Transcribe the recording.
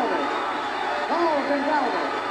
Crowder. Calls and